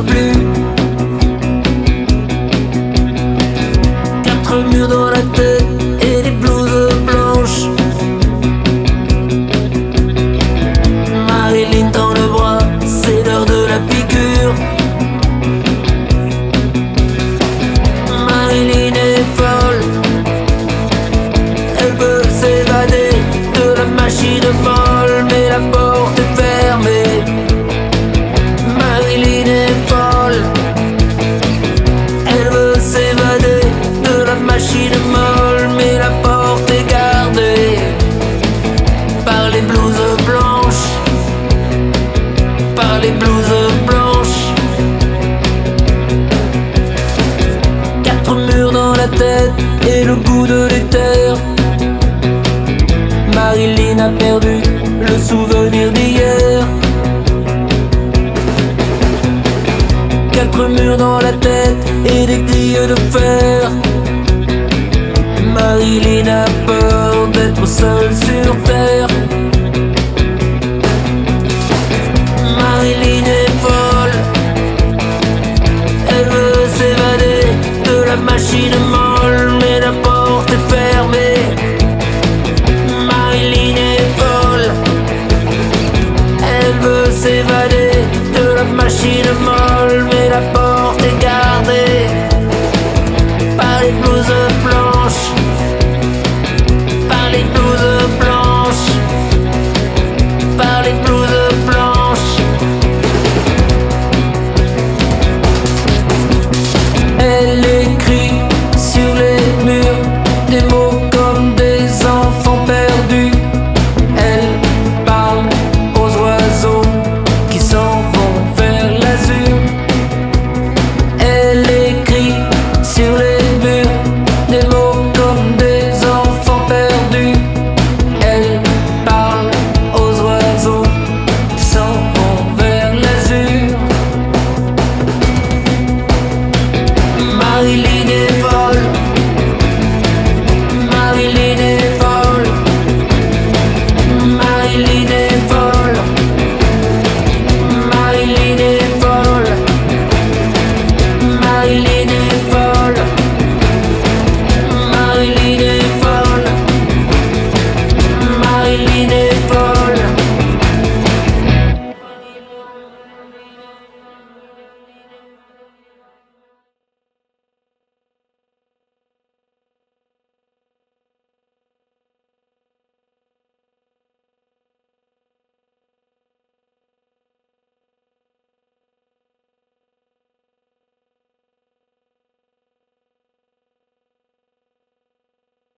plus. a perdu le souvenir d'hier. Quatre murs dans la tête et des grilles de fer. Marilyn a peur d'être seule sur terre. Marilyn est folle, elle veut s'évader de la machine.